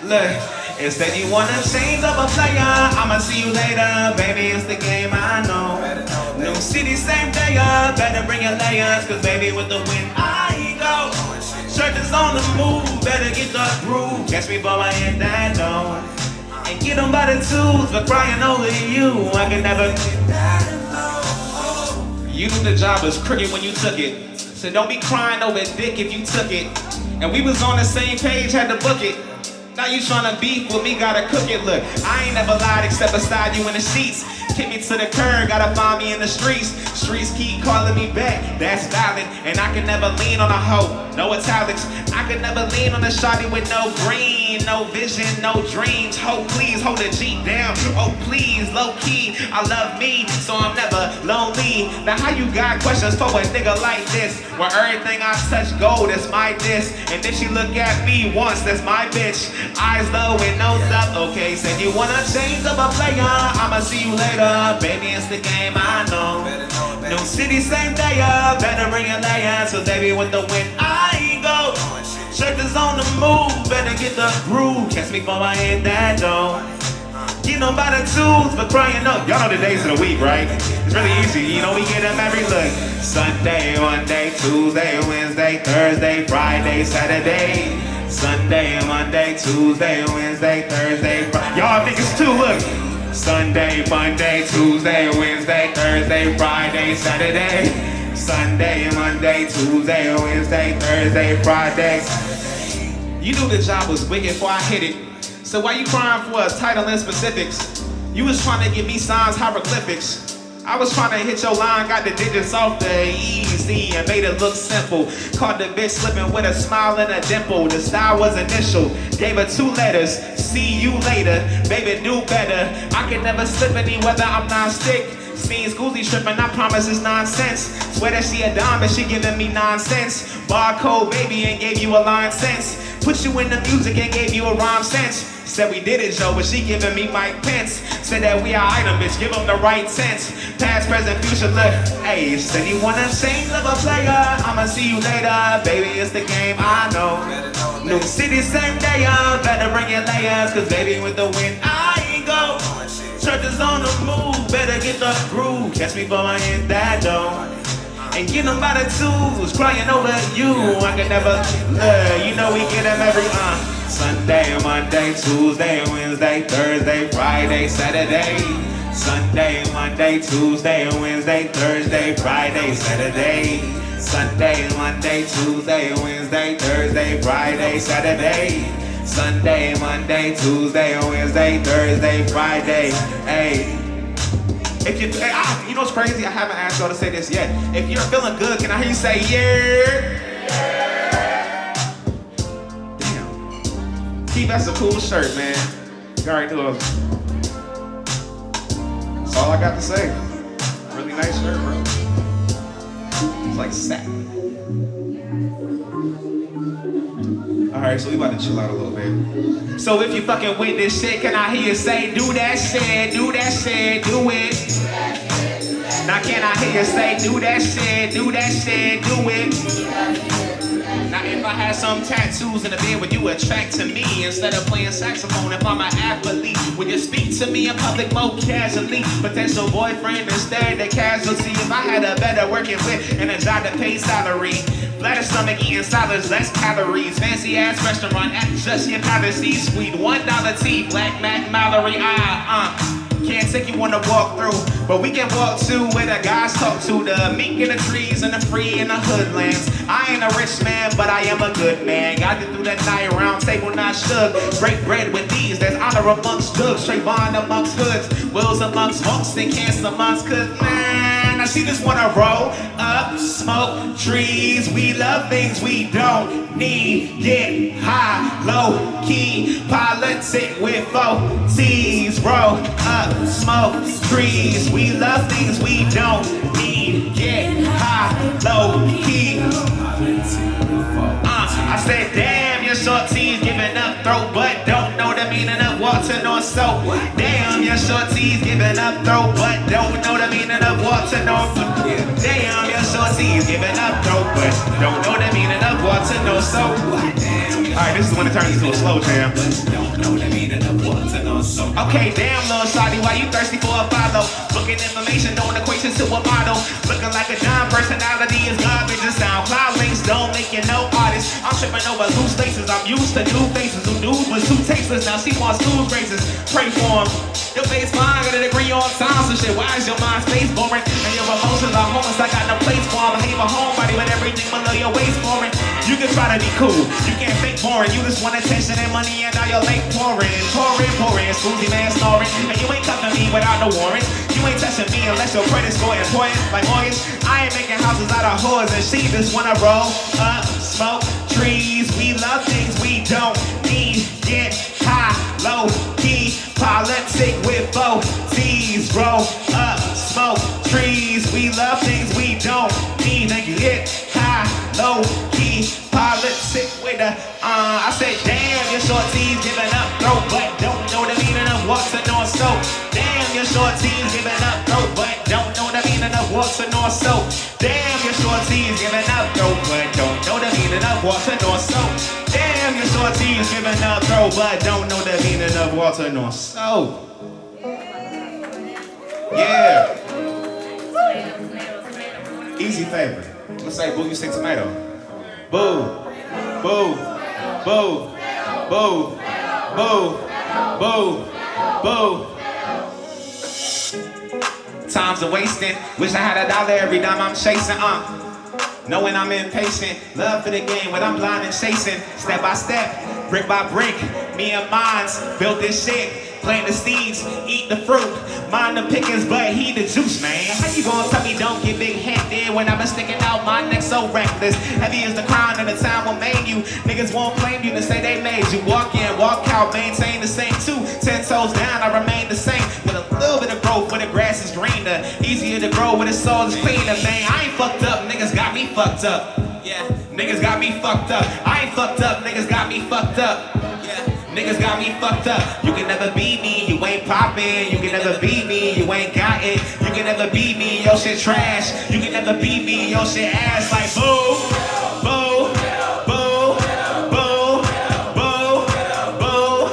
Look, it's that you wanna change up a player. I'ma see you later, baby. It's the game I know. New city, same up. Better bring your layers, cause baby, with the wind I go. Shirt is on the move, better get the groove. Catch me before I hit that door. And get 'em by attitudes for crying over you. I can never. You knew the job was crooked when you took it. So don't be crying over dick if you took it. And we was on the same page, had to book it. Now you tryna beef with me, gotta cook it. Look, I ain't never lied except beside you in the sheets. Kick me to the curb, gotta find me in the streets. Streets keep calling me back, that's valid. And I can never lean on a hoe, no italics. I could never lean on a shawty with no green, no vision, no dreams. Ho, please hold the G down. Oh, please, low key. I love me, so I'm never lonely. Now, how you got questions for a nigga like this? Where everything I touch gold, it's my diss. And then she look at me once, that's my bitch. Eyes low and nose up. Okay, said you wanna change up a player. I'ma see you later. Baby, it's the game I know. New city, same day up. Better bring your layers. So, baby, with the wind, I is on the move. Better get the groove. Catch me before I hit that door. You know about the tools, but crying up. Y'all know the days of the week, right? It's really easy. You know, we get them every look. Sunday, Monday, Tuesday, Wednesday, Thursday, Friday, Saturday. Sunday, Monday, Tuesday, Wednesday, Thursday, Friday. Y'all niggas too, look. Sunday, Monday, Tuesday, Wednesday, Thursday, Friday, Saturday. Sunday, Monday, Tuesday, Wednesday, Thursday, Friday. You knew the job was wicked before I hit it. So why you crying for a title and specifics? You was trying to give me signs, hieroglyphics. I was trying to hit your line, got the digits off the easy and made it look simple. Caught the bitch slipping with a smile and a dimple. The style was initial, gave her two letters. See you later, baby, do better. I can never slip any whether I'm non-stick. Seen Skuzii tripping, I promise it's nonsense. Swear that she a dime, but she giving me nonsense. Barcode baby and gave you a line sense. Put you in the music and gave you a rhyme sense. Said we did it, Joe, but she giving me Mike Pence. Said that we are item, bitch, give them the right sense. Past, present, future, look. Hey, said you wanna change of a player. I'ma see you later, baby, it's the game I know. New city, same day, uh, better bring your layers, cause baby, with the wind, I ain't go. Church is on the move, better get the groove. Catch me before I hit that door. And get them by the tools, crying over you. I can never, uh, you know we get them every, uh. Sunday, Monday, Tuesday, Wednesday, Thursday, Friday, Saturday. Sunday, Monday, Tuesday, Wednesday, Thursday, Friday, Saturday. Sunday, Monday, Tuesday, Wednesday, Thursday, Friday, Saturday. Sunday, Monday, Tuesday, Wednesday, Thursday, Friday. Hey. If you, hey, ah, you know what's crazy? I haven't asked y'all to say this yet. If you're feeling good, can I hear you say yeah? Damn. Keith, that's a cool shirt, man. You already knew That's all I got to say. Really nice shirt, bro. It's like satin. All right, so we about to chill out a little bit. So if you fucking with this shit, can I hear you say, do that shit, do that shit, do it. Now can I hear you say, do that shit, do that shit, do it. Now if I had some tattoos in the bed, would you attract to me instead of playing saxophone? If I'm an athlete, would you speak to me in public more casually? Potential boyfriend instead of casualty. If I had a better working with and a job to pay salary. Flatter stomach eating salads, less calories. Fancy ass restaurant at just your privacy. Sweet one dollar tea, black Mac Mallory. Ah, uh. Can't take you on a walk through, but we can walk to where the guys talk to the mink in the trees and the free in the hoodlands. I ain't a rich man, but I am a good man. Got it through that night round table, not shook. Break bread with these, there's honor amongst thugs, bond amongst hoods, wills amongst monks and cancer amongst cause man. I see this wanna roll up, smoke trees. We love things we don't need. Get high, low key, politic with four C's. Roll up, smoke trees. We love things we don't need. Get high, low key. Uh, I said, damn, your short tees giving up throat, but don't know the meaning of water nor soap. Damn, your short tees giving up throat, but don't know the meaning of water nor soap. Damn, your short tees giving up throat, but don't know the meaning of water nor soap. Alright, this is when it turns into a slow jam. Don't know the meaning of water nor soap. Okay, damn, little shawty, why you thirsty for a follow? Booking information, equate you to a model. Looking like a dime, personality is garbage. And SoundCloud links don't make you. I'm tripping over loose laces. I'm used to new faces who knew was too tasteless. Now she wants news races. Pray for him. Your face fine, got a degree on science and shit. Why is your mind space boring? And your emotions are homeless. I got no place for him. I hate my homebody with everything below your waist foreign. You can try to be cool. You can't fake boring. You just want attention and money and now you're late pouring. Pouring, pouring. Skuzii man snoring. And you ain't cuffing me without no warrant. You ain't touching me unless your credit score is important. Like mortgage, I ain't making houses out of whores and she just wanna roll up, smoke trees. We love things we don't need. Get high, low key, politic with both T's. Roll up, smoke trees. We love things we don't need. And get high, low key, politic with the uh. I said, damn, your shorties giving up throat, but don't know the meaning of what's a north so. Damn, your shorties giving up throat, but don't know the meaning of what's a north so. Damn, your shorties giving up throat, but don't know the meaning of what's a north so. Damn, your shorties giving up throat, but don't know the meaning of what's a north so. Yeah. Easy favor. Let's say boo, you say tomato. Boo. Boo. Boo. Boo. Boo. Boo. Boo. Time's are wasting. Wish I had a dollar every dime I'm chasing. Uh. Knowing I'm impatient, love for the game, but I'm blind and chasing. Step by step, brick by brick, me and mines built this shit. Plant the seeds, eat the fruit. Mind the pickings, but he the juice, man. How you gonna tell me don't get big headed when I've been sticking out my neck so reckless? Heavy as the crown and the time will make you. Niggas won't claim you to say they made you. Walk in, walk out, maintain the same too. Ten toes down, I remain the same. With a little bit of growth where the grass is greener. Easier to grow when the soul is cleaner, man. I ain't fucked up, niggas got me fucked up. Yeah, niggas got me fucked up. I ain't fucked up, niggas got me fucked up. Niggas got me fucked up. You can never beat me, you ain't poppin'. You can never beat me, you ain't got it. You can never beat me, your shit trash. You can never beat me, your shit ass like boo, boo, boo, boo, boo, boo,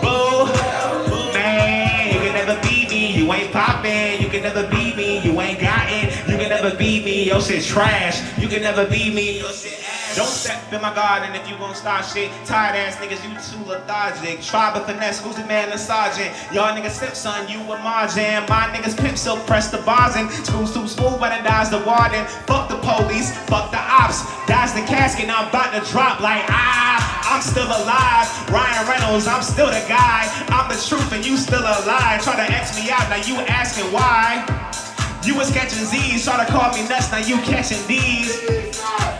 boo. Man, you can never beat me, you ain't poppin'. You can never beat me, you ain't got it. You can never beat me, your shit trash. You can never beat me, your shit ass. Don't step in my garden if you gon' start shit. Tired ass niggas, you too lethargic. Try but finesse, who's the man, the sergeant? Y'all niggas sip, son, you a margin. My niggas pimp silk, press the bars in. Screws too smooth, but it dies the warden. Fuck the police, fuck the ops. Dies the casket, now I'm about to drop like ah. I'm still alive. Ryan Reynolds, I'm still the guy. I'm the truth and you still alive. Try to X me out, now you asking why. You was catching Z's, try to call me nuts, now you catching D's.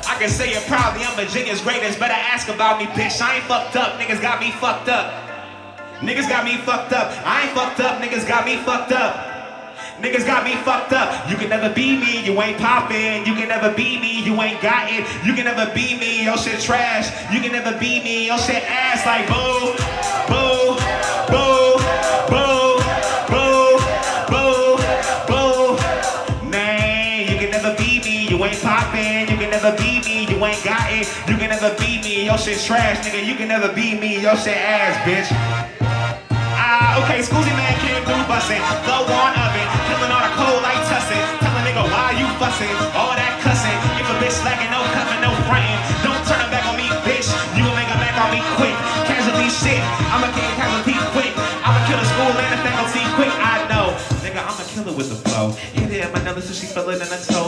I can say it proudly, I'm Virginia's greatest. Better ask about me, bitch. I ain't fucked up, niggas got me fucked up. Niggas got me fucked up. I ain't fucked up, niggas got me fucked up. Niggas got me fucked up. You can never be me, you ain't poppin'. You can never be me, you ain't got it. You can never be me, your shit trash. You can never be me, your shit ass like boo, boo, boo, boo, you ain't got it. You can never be me, your shit trash, nigga. You can never be me, your shit ass, bitch. Ah, okay, Skuzii man can't do bussin'. Go on oven, killing all the cold like tussin'. Tell a nigga why you fussin', all that cussin'. If a bitch slacking, no cuffin', no frontin'. Don't turn it back on me, bitch. You gon' make a back on me quick. Casualty shit, I'ma kill casualty quick. I'ma kill the school and the faculty quick. I know, nigga, I'ma kill it with the flow. Hit it, my numbers so she feel it in her. Whoa,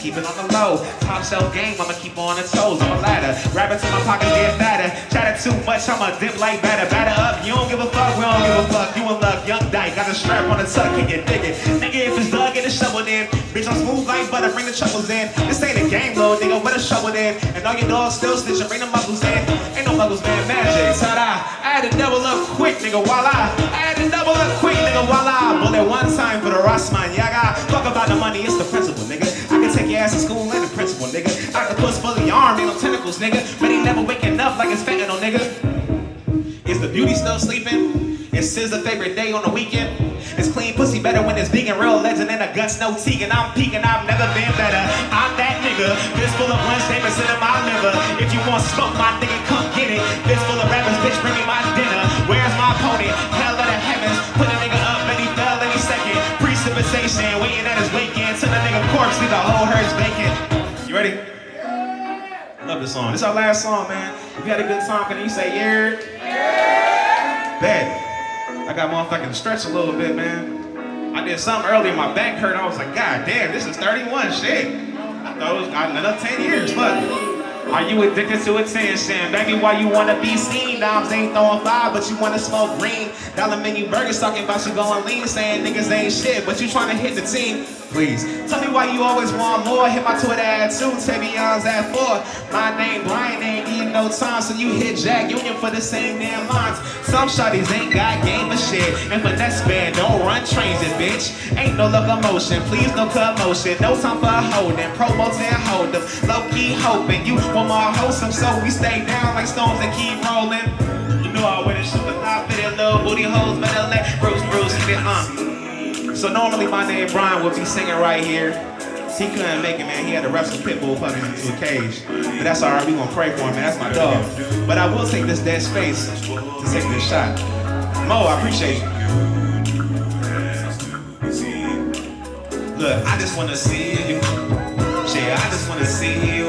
keep it on the low. Top shelf game, I'ma keep on the toes. I'm a ladder, grab it till my pockets get fatter. Chatter too much, I'ma dip like batter. Batter up, you don't give a fuck, we don't give a fuck. You in luck, young dyke, got a strap on the tuck, can you dig it? Nigga, if it's dug, get it shoveled in. Bitch, I'm smooth like butter, bring the troubles in. This ain't a game, though, nigga, where the shovel in? And all your dogs still snitching, bring the muggles in. Ain't no muggles, man, magic. Ta-da, I had double up quick, nigga, voila. I had to double up quick, nigga, voila. Bullet one time for the Rossman, yaga. Fuck about the money, it's the principle, nigga. Take your ass to school and the principal, nigga. Octopus fully armed, ain't no tentacles, nigga. But he never waking up like it's fentanyl, nigga. Is the beauty still sleeping? Is a favorite day on the weekend? Is clean pussy better when it's vegan? Real legend and a guts, no tegan. I'm peaking, I've never been better. I'm that nigga. Fist full of blunts, they sitting my liver. If you want smoke, my nigga, come get it. Fist full of rappers, bitch, bring me my dinner. Where's my opponent? Hell of the heavens. Put a nigga up and he fell any second. Precipitation, waiting at his weekend. Corpse, leave the whole hearse vacant. You ready? Love this song. This is our last song, man. If you had a good time, can you say yeah? Yeah. Bet. I got motherfucking stretch a little bit, man. I did something earlier, my back hurt. I was like, God damn, this is 31 shit. I thought it was another 10 years. Fuck. Are you addicted to attention? Baby, why you wanna be seen? Doms ain't throwing five, but you wanna smoke green. Dollar menu burgers talking about you going lean, saying niggas ain't shit, but you trying to hit the team. Please, tell me why you always want more. Hit my Twitter ad too, Tavion's at four. My name Brian ain't need no time, so you hit Jack Union for the same damn lines. Some shotties ain't got game of shit, and for that span, don't run trains, it bitch. Ain't no locomotion, please no commotion. No time for holding, promoting hold them. Low key hoping you want more wholesome, so we stay down like stones and keep rolling. You know I wear the super thigh fitted little booty holes, better let Bruce Bruce hit it, uh. So normally my name Brian would be singing right here. He couldn't make it, man. He had to wrestle Pitbull fucking into a cage. But that's all right. We gonna pray for him, man. That's my dog. But I will take this dead space to take this shot. Mo, I appreciate you. Look, I just wanna see you. Shit, I just wanna see you.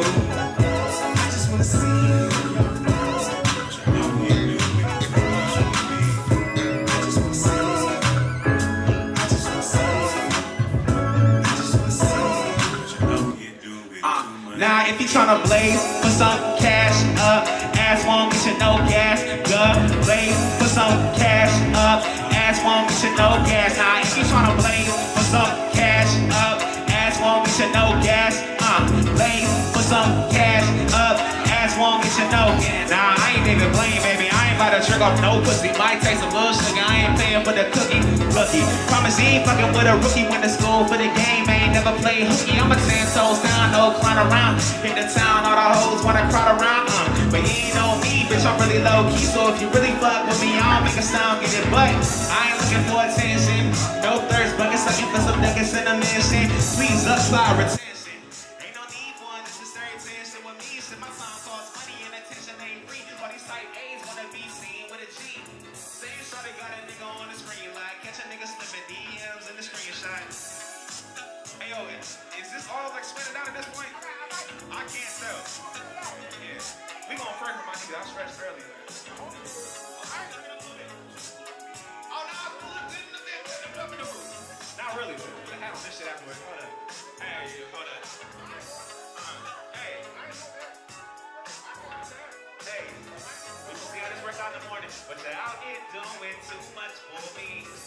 Tryna blaze for some cash up, ass won't get you no gas. Good, blaze for some cash up, ass won't get you no gas. Now if you tryna blaze for some cash up, ass won't get you no gas. Uh, blaze for some cash up, ass won't get you no gas. Nah, I ain't even playing, baby. I about to trick no pussy. Might taste some little sugar. I ain't paying for the cookie. Rookie, promise you ain't fucking with a rookie. Went to school for the game, I ain't never played hooky. I'm a ten toes down, no clown around. Hit the town, all the hoes wanna crowd around. Uh, but you ain't know me, bitch. I'm really low key. So if you really fuck with me, I'll make a sound, get it. But I ain't looking for attention. No thirst buckets, sucking for some niggas in a mansion. Please upside retention. Shit afterwards. Hold up. Hey, hold up. Uh, hey. Hey. We gonna see how this works out in the morning. But you're out here doing too much for me.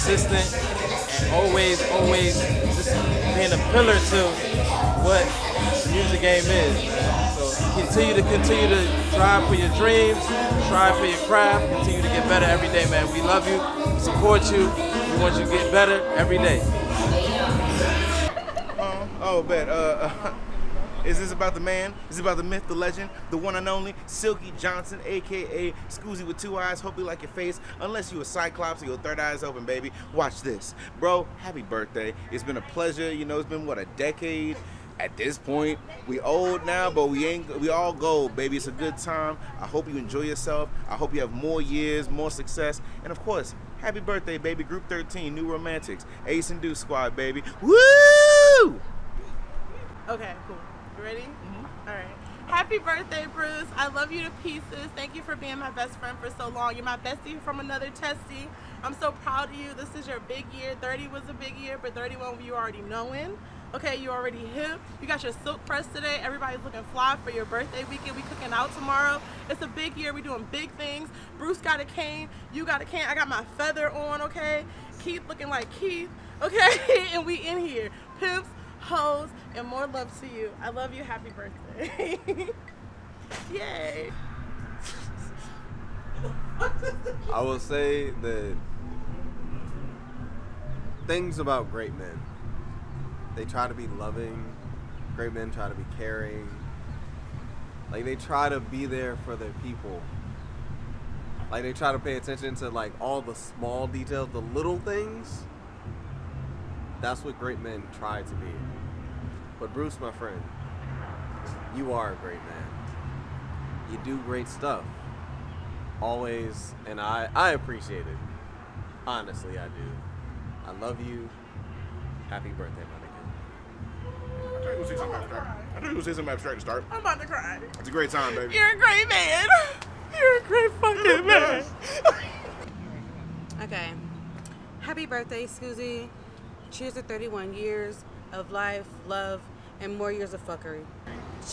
Consistent, and always, always just being a pillar to what the music game is. So continue to continue to strive for your dreams, strive for your craft, continue to get better every day, man. We love you, support you, we want you to get better every day. Oh, oh, bet. Uh, uh, is this about the man? Is it about the myth, the legend, the one and only Silky Johnson, aka Skuzii with two eyes? Hope you like your face. Unless you a Cyclops, your third eye's open, baby. Watch this, bro. Happy birthday! It's been a pleasure. You know, it's been what a decade. At this point, we old now, but we ain't. We all gold, baby. It's a good time. I hope you enjoy yourself. I hope you have more years, more success, and of course, happy birthday, baby. Group 13, New Romantics, Ace and Deuce Squad, baby. Woo! Okay, cool. Ready? Mm-hmm. All right. Happy birthday, Bruce. I love you to pieces. Thank you for being my best friend for so long. You're my bestie from another testy. I'm so proud of you. This is your big year. 30 was a big year, but 31 you already knowing. Okay, you already hip. You got your silk press today. Everybody's looking fly for your birthday weekend. We cooking out tomorrow. It's a big year. We doing big things. Bruce got a cane. You got a cane. I got my feather on. Okay. Keith looking like Keith. Okay, and we in here. Pimps, hoes, and more love to you. I love you. Happy birthday. Yay. I will say that things about great men. They try to be loving. Great men try to be caring. Like they try to be there for their people. Like they try to pay attention to like all the small details, the little things. That's what great men try to be. But Bruce, my friend, you are a great man. You do great stuff. Always, and I I appreciate it. Honestly, I do. I love you. Happy birthday, my nigga. I thought you were gonna say something abstract. I thought you were gonna something abstract to start. I'm about to cry. It's a great time, baby. You're a great man. You're a great fucking man. Okay. Happy birthday, Skuzii. Cheers to 31 years of life, love, and more years of fuckery.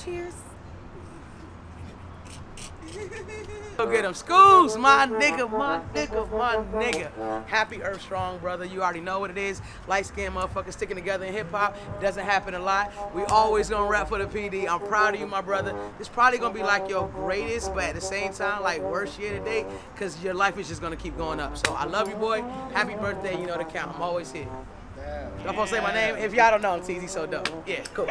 Cheers. Go get them schools, my nigga, my nigga, my nigga. Happy Earth Strong, brother. You already know what it is. Light skinned motherfuckers sticking together in hip hop. Doesn't happen a lot. We always gonna rap for the PD. I'm proud of you, my brother. This probably gonna be like your greatest, but at the same time, like worst year to date, because your life is just gonna keep going up. So I love you, boy. Happy birthday. You know the count. I'm always here. I'm supposed to say my name? If y'all don't know, I'm TZ so dope. Yeah, cool.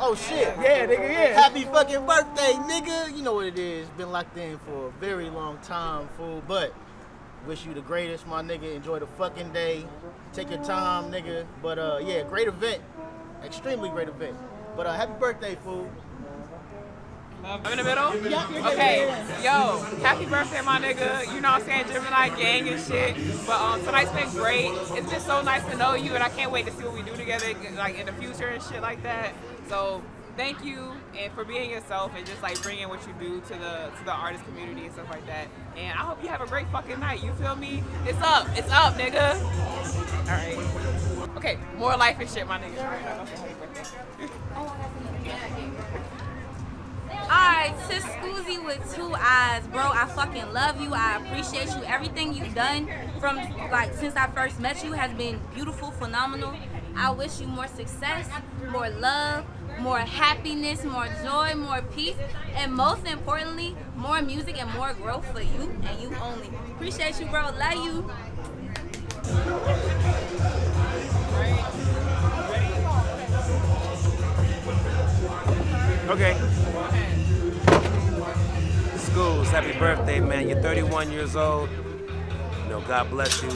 Oh shit. Yeah, nigga, yeah. Happy fucking birthday, nigga. You know what it is. Been locked in for a very long time, fool. But wish you the greatest, my nigga. Enjoy the fucking day. Take your time, nigga. But uh yeah, great event. Extremely great event. But uh happy birthday, fool. I'm in the middle? Yeah, you're Okay, yo, happy birthday, my nigga. You know what I'm saying? Gemini gang and shit. But um, tonight's been great. It's been so nice to know you, and I can't wait to see what we do together, like in the future and shit like that. So thank you and for being yourself and just like bringing what you do to the to the artist community and stuff like that. And I hope you have a great fucking night. You feel me? It's up. It's up, nigga. All right. Okay, more life and shit, my nigga. Alright, sis Skuzii with two eyes, bro. I fucking love you. I appreciate you. Everything you've done from like since I first met you has been beautiful, phenomenal. I wish you more success, more love, more happiness, more joy, more peace, and most importantly, more music and more growth for you and you only. Appreciate you, bro. Love you. Okay. Schools, happy birthday, man. You're 31 years old. You know, God bless you.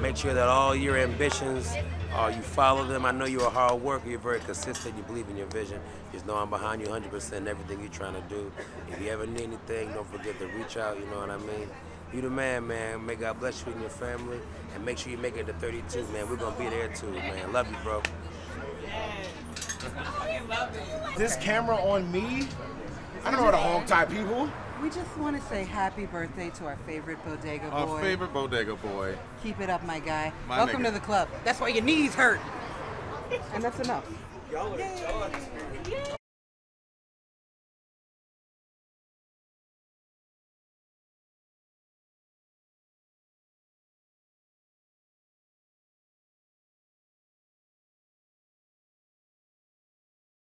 Make sure that all your ambitions, uh, you follow them. I know you're a hard worker. You're very consistent. You believe in your vision. Just know I'm behind you 100% in everything you're trying to do. If you ever need anything, don't forget to reach out. You know what I mean? You the man, man. May God bless you and your family. And make sure you make it to 32, man. We're going to be there too, man. Love you, bro. This camera on me? I don't know how to hog tie people. We just want to say happy birthday to our favorite bodega boy. Our favorite bodega boy. Keep it up, my guy. My Welcome nigga. to the club. That's why your knees hurt. And that's enough. Y'all are